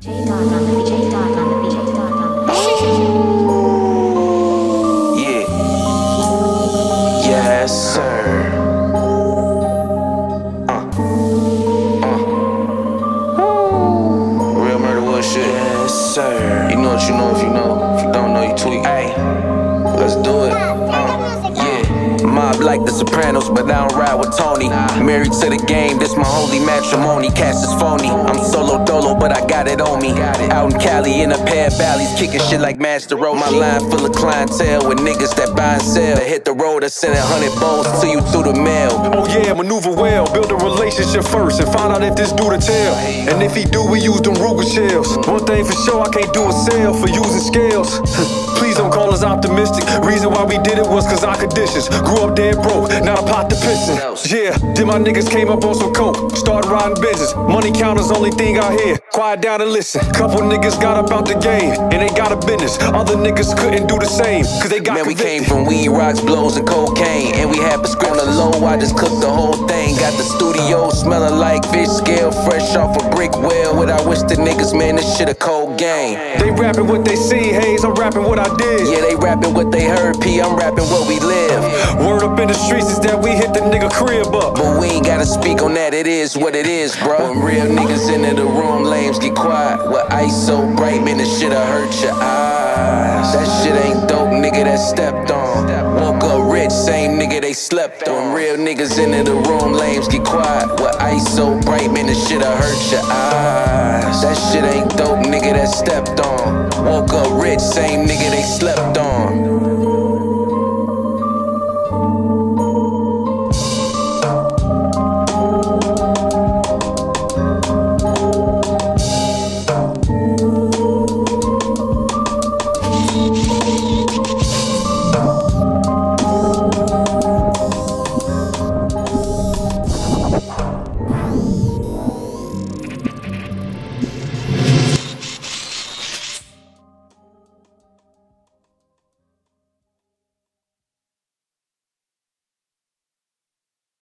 Yeah. Yes, sir. Uh. Uh. Real murder wood. Yes, sir. You know what you know if you know. If you don't know, you tweet. Hey, let's do it. Like the Sopranos, but I don't ride with Tony. Married to the game, this my holy matrimony. Cash is phony. I'm solo dolo, but I got it on me. Out in Cali, in a pair of valleys, kicking shit like Master Roach. My line full of clientele with niggas that buy and sell. Hit the road, I send a hundred bones to you through the mail. Oh yeah, maneuver well, build a relationship first and find out if this dude a tell. And if he do, we use them Ruger shells. One thing for sure, I can't do a sale for using scales. Please don't call us optimistic. Reason why we did it was cause our conditions. Grew up dead broke, not a pot to piss in. Yeah, then my niggas came up on some coke. Started riding business. Money counters, only thing I hear. Quiet down and listen. Couple niggas got up out the game, and they got a business. Other niggas couldn't do the same, cause they got Man, we came from weed, rocks, blows, and cocaine. And we had prescription the low, I just cooked the whole thing. Got the studio smelling like fish scale, fresh off a brick well. What I wish the niggas, man, this shit a cold game. They rapping what they see, Haze. I'm rapping what I did. Yeah, they rapping what they heard, P, I'm rapping what we live. Word up in the streets is that we hit the nigga crib up. But we ain't gotta speak on that, it is what it is, bro. When real niggas into the room, lames get quiet. With ice so bright, man, this shit'll hurt your eyes. That shit ain't dope, nigga, that stepped on. Woke up rich, same nigga they slept on. When real niggas into the room, lames get quiet. With ice so bright, man, this shit'll hurt your eyes. That shit ain't dope, nigga, that stepped on. Woke up rich, same nigga